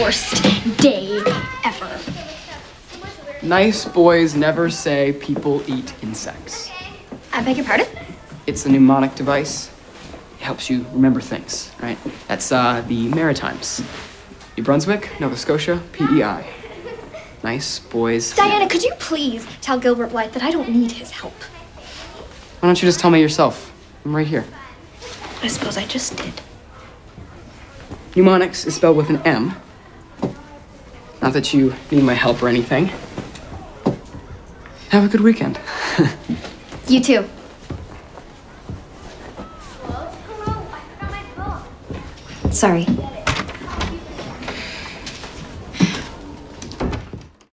Worst day ever. Nice boys never say people eat insects. I beg your pardon? It's a mnemonic device. It helps you remember things, right? That's uh, the Maritimes. New Brunswick, Nova Scotia, PEI. Nice boys. Diana, could you please tell Gilbert Blythe that I don't need his help? Why don't you just tell me yourself? I'm right here. I suppose I just did. Mnemonics is spelled with an M. Not that you need my help or anything. Have a good weekend. You too. Sorry.